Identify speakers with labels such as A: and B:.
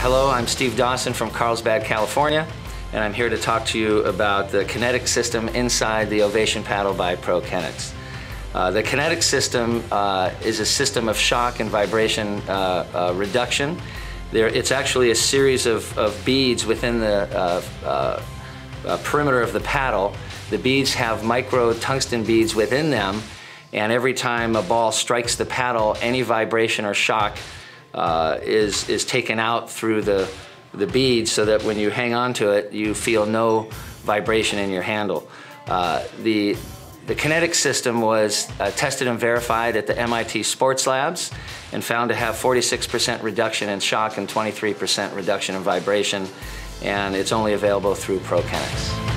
A: Hello, I'm Steve Dawson from Carlsbad, California, and I'm here to talk to you about the kinetic system inside the Ovation paddle by ProKennex. Uh, the kinetic system uh, is a system of shock and vibration uh, uh reduction. There, it's actually a series of, of beads within the uh, uh, perimeter of the paddle. The beads have micro tungsten beads within them, and every time a ball strikes the paddle, any vibration or shock uh, is, is taken out through the, the bead so that when you hang on to it, you feel no vibration in your handle. Uh, the, the kinetic system was uh, tested and verified at the MIT Sports Labs and found to have 46% reduction in shock and 23% reduction in vibration, and it's only available through ProKennex.